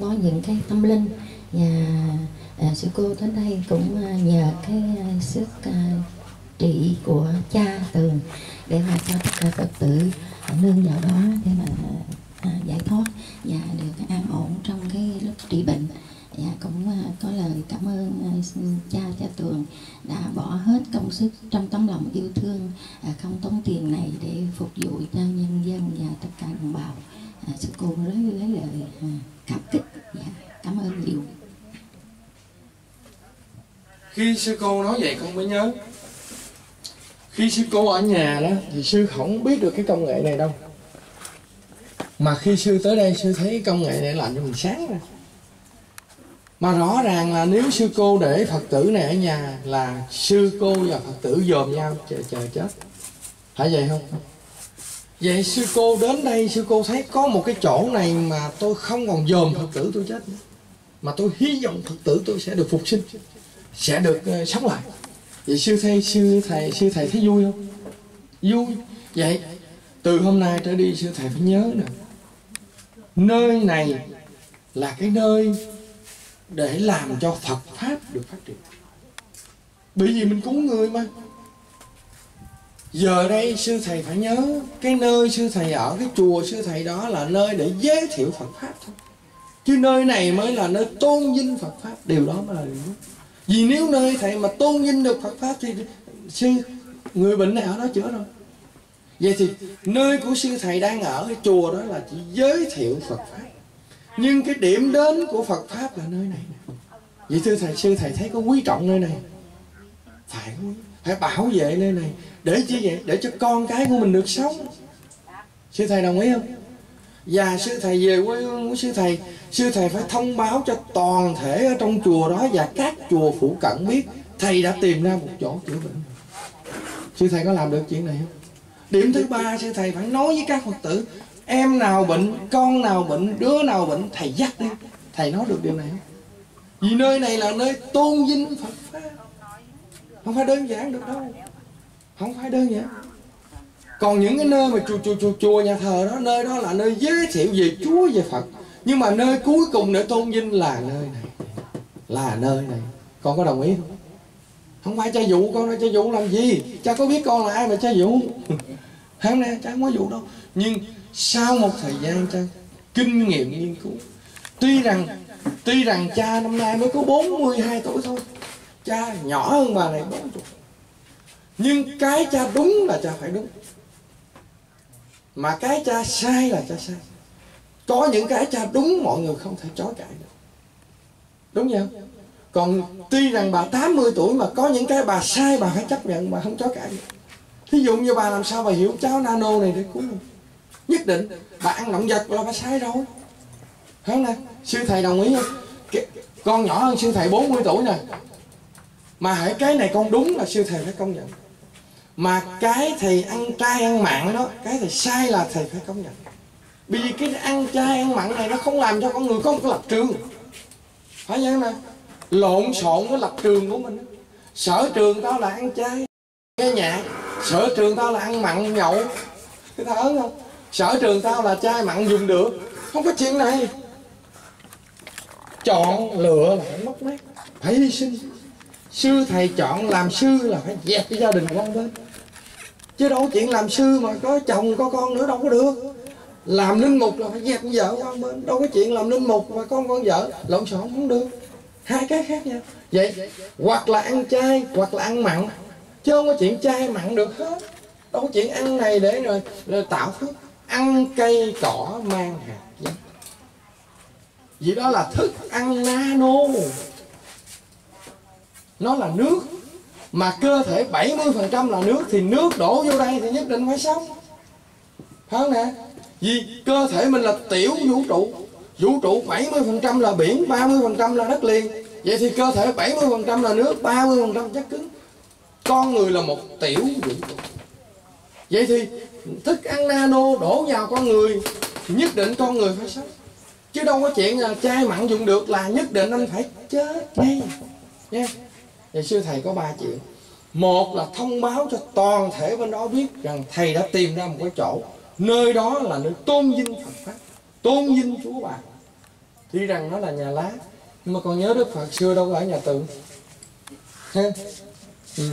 có những cái tâm linh và à, sư cô đến đây cũng à, nhờ cái à, sức à, trị của cha tường để mà cho tất cả phật tử à, nương vào đó để mà à, giải thoát và được an ổn trong cái lúc trị bệnh Dạ, cũng à, có lời cảm ơn à, cha cha Tường đã bỏ hết công sức trong tấm lòng yêu thương à, không tốn tiền này để phục vụ cho nhân dân và tất cả đồng bào. À, sư cô lấy lấy lời cảm kích. Dạ, cảm ơn nhiều. khi sư cô nói vậy con mới nhớ khi sư cô ở nhà đó thì sư không biết được cái công nghệ này đâu mà khi sư tới đây sư thấy công nghệ này làm cho mình sáng ra mà rõ ràng là nếu sư cô để phật tử này ở nhà là sư cô và phật tử dòm nhau chờ chờ chết. Phải vậy không? Vậy sư cô đến đây sư cô thấy có một cái chỗ này mà tôi không còn dòm phật tử tôi chết nữa. Mà tôi hy vọng phật tử tôi sẽ được phục sinh sẽ được uh, sống lại. Vậy sư thầy sư thầy sư thầy thấy vui không? Vui. Vậy từ hôm nay trở đi sư thầy phải nhớ nè nơi này là cái nơi để làm cho Phật pháp được phát triển. Bởi vì mình cúng người mà. Giờ đây sư thầy phải nhớ, cái nơi sư thầy ở, cái chùa sư thầy đó là nơi để giới thiệu Phật pháp thôi. Chứ nơi này mới là nơi tôn vinh Phật pháp, điều đó mới là điều đúng. Vì nếu nơi thầy mà tôn vinh được Phật pháp thì sư, người bệnh này ở đó chữa rồi vậy thì nơi của sư thầy đang ở, cái chùa đó là chỉ giới thiệu Phật pháp. Nhưng cái điểm đến của Phật pháp là nơi này vậy thưa thầy, sư thầy thấy có quý trọng nơi này? Phải phải bảo vệ nơi này, để chi vậy? Để cho con cái của mình được sống. Sư thầy đồng ý không? Và sư thầy về quê hương của sư thầy sư thầy phải thông báo cho toàn thể ở trong chùa đó và các chùa phụ cận biết thầy đã tìm ra một chỗ chữa bệnh. Sư thầy có làm được chuyện này không? Điểm thứ ba sư thầy phải nói với các phật tử, em nào bệnh, con nào bệnh, đứa nào bệnh, thầy dắt đi. Thầy nói được điều này không? Vì nơi này là nơi tôn vinh phật pháp. Không phải đơn giản được đâu. Không phải đơn giản. Còn những cái nơi mà chùa chùa chùa chùa, nhà thờ đó, nơi đó là nơi giới thiệu về chúa, về phật. Nhưng mà nơi cuối cùng để tôn vinh là nơi này. Là nơi này. Con có đồng ý không? Không phải cha dụ con nói cha dụ làm gì? Cha có biết con là ai mà cha dụ? [laughs] Hôm nay cha không có dụ đâu. Nhưng sau một thời gian cha kinh nghiệm nghiên cứu tuy rằng tuy rằng cha năm nay mới có 42 tuổi thôi cha nhỏ hơn bà này 40 nhưng cái cha đúng là cha phải đúng. Mà cái cha sai là cha sai. Có những cái cha đúng mọi người không thể chối cãi được. Đúng không còn tuy rằng bà 80 tuổi mà có những cái bà sai, bà phải chấp nhận, bà không chối cãi thí dụ như bà làm sao bà hiểu cháu nano này để cứu mình nhất định bà ăn động vật là bà sai rồi. Không nè sư thầy đồng ý không? Con nhỏ hơn sư thầy 40 tuổi nè. Mà hãy cái này con đúng là sư thầy phải công nhận. Mà cái thầy ăn chay ăn mặn đó, cái thầy sai là thầy phải công nhận. Bởi vì cái ăn chay ăn mặn này nó không làm cho con người có một cái lập trường. Phải vậy nè lộn xộn với lập trường của mình. Sở trường tao là ăn chay, nghe nhạc. Sở trường tao là ăn mặn, nhậu. Cái thở không sở trường tao là chay mặn dùng được. Không có chuyện này. Chọn lựa là phải mất mát. Phải hy sinh. Sư thầy chọn làm sư là phải dẹp cái gia đình quan bên chứ đâu có chuyện làm sư mà có chồng, có con nữa đâu có được. Làm linh mục là phải dẹp vợ quan bên đâu có chuyện làm linh mục mà con con vợ. Lộn xộn không được hai cái khác nhau. Vậy hoặc là ăn chay hoặc là ăn mặn. Chứ không có chuyện chay mặn được hết. Đâu có chuyện ăn này để rồi, rồi tạo phước. Ăn cây cỏ mang hạt giống. Vì đó là thức ăn nano. Nó là nước. Mà cơ thể 70% là nước thì nước đổ vô đây thì nhất định phải sống. Phải không nè? Vì cơ thể mình là tiểu vũ trụ vũ trụ 70% là biển 30% là đất liền. Vậy thì cơ thể 70% là nước 30% chất cứng. Con người là một tiểu vũ trụ. Vậy thì thức ăn nano đổ vào con người, nhất định con người phải sống. Chứ đâu có chuyện là chai mặn dùng được là nhất định anh phải chết ngay. Nha. Vậy sư thầy có ba chuyện. Một là thông báo cho toàn thể bên đó biết rằng thầy đã tìm ra một cái chỗ. Nơi đó là nơi tôn vinh Phật pháp tôn vinh Chúa bà tuy rằng nó là nhà lá, nhưng mà còn nhớ Đức Phật xưa đâu có ở nhà tượng. Ha? Ừ.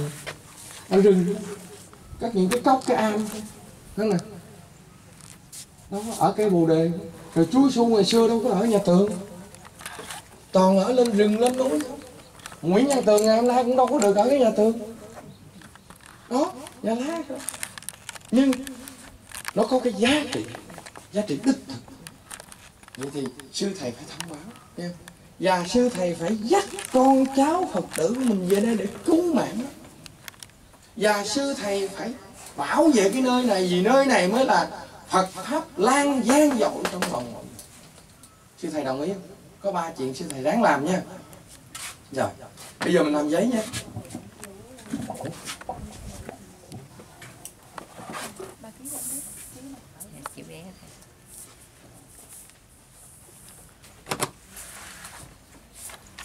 ở rừng, các những cái cốc, cái am, đó nè. Đó, ở cây bồ đề. Rồi Chúa Giêsu ngày xưa đâu có ở nhà tượng. Toàn ở lên rừng, lên núi. Nguyễn Văn Tường ngày hôm nay cũng đâu có được ở cái nhà tượng. Đó, nhà lá thôi. Nhưng nó có cái giá trị giá trị đích thực vậy thì sư thầy phải thông báo nha và sư thầy phải dắt con cháu phật tử của mình về đây để cứu mạng. Và sư thầy phải bảo vệ cái nơi này vì nơi này mới là Phật pháp lan gian dội trong vòng mọi người sư thầy đồng ý không? Có ba chuyện sư thầy ráng làm nha. Rồi, bây giờ mình làm giấy nha chị bé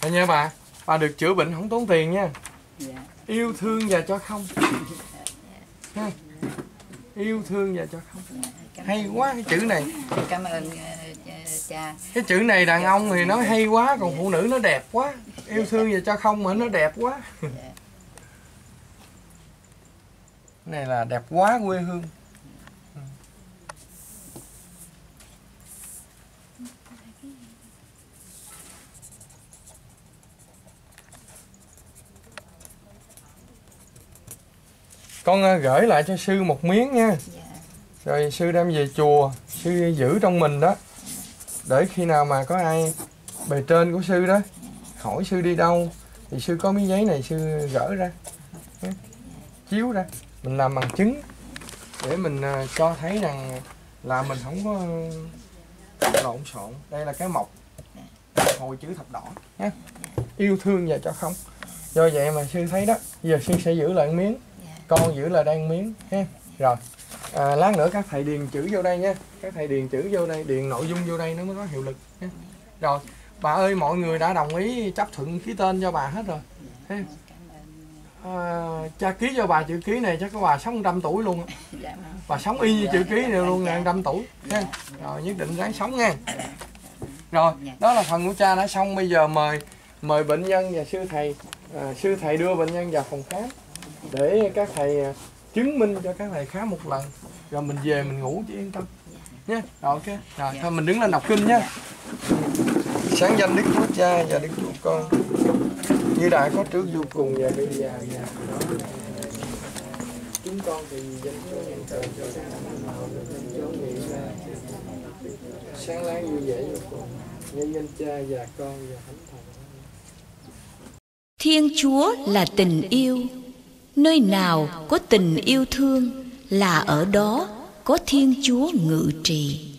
đây nha bà bà được chữa bệnh không tốn tiền nha. Dạ. Yêu thương và cho không. Ha. yêu thương và cho không. Cảm, hay quá cái chữ này. Cảm ơn ờ, ờ, cha. Cái chữ này đàn ông thì nói hay quá còn phụ nữ nó đẹp quá. Yêu thương và cho không mà nó đẹp quá. Cái này là đẹp quá quê hương con ờ, gửi lại cho sư một miếng nha. Dạ. Rồi sư đem về chùa sư giữ trong mình đó. Để khi nào mà có ai bề trên của sư đó hỏi sư đi đâu thì sư có miếng giấy này sư gỡ ra nhé. chiếu ra. Mình làm bằng chứng để mình à, cho thấy rằng là mình không có lộn xộn. Đây là cái mộc hồi chữ thập đỏ nhé yêu thương và cho không. Do vậy mà sư thấy đó giờ sư sẽ giữ lại miếng con giữ là đang miếng ha. Rồi. À, lát nữa các thầy điền chữ vô đây nha. Các thầy điền chữ vô đây điền nội dung vô đây nó mới có hiệu lực nha rồi bà ơi mọi người đã đồng ý chấp thuận ký tên cho bà hết rồi ha. À, cha ký cho bà chữ ký này chắc có bà sống trăm tuổi luôn bà sống y như chữ ký này luôn ngàn trăm tuổi ha. rồi nhất định ráng sống nha rồi đó là phần của cha đã xong. Bây giờ mời mời bệnh nhân và sư thầy à, sư thầy đưa bệnh nhân vào phòng khám để các thầy à, chứng minh cho các thầy khá một lần. Rồi mình về mình ngủ chỉ yên tâm. Nhé rồi, ok. Rồi, thôi mình đứng lên đọc kinh nhé sáng danh đức chúa cha và đức chúa con. Như đã có trước, vô cùng và bây giờ và chúng con thì danh chúa nhân từ cho các chúa nguyện ra sáng láng vui vẻ vô cùng. Nhân danh cha và con. Và thánh thần Thiên Chúa là tình yêu. Nơi nào có tình yêu thương là ở đó có Thiên Chúa ngự trị.